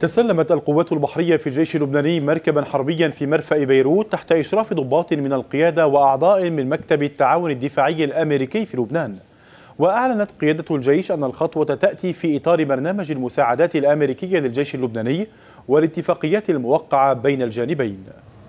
تسلمت القوات البحرية في الجيش اللبناني مركبا حربيا في مرفأ بيروت تحت إشراف ضباط من القيادة وأعضاء من مكتب التعاون الدفاعي الأمريكي في لبنان. وأعلنت قيادة الجيش أن الخطوة تأتي في إطار برنامج المساعدات الأمريكية للجيش اللبناني والاتفاقيات الموقعة بين الجانبين.